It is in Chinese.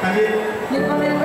感谢。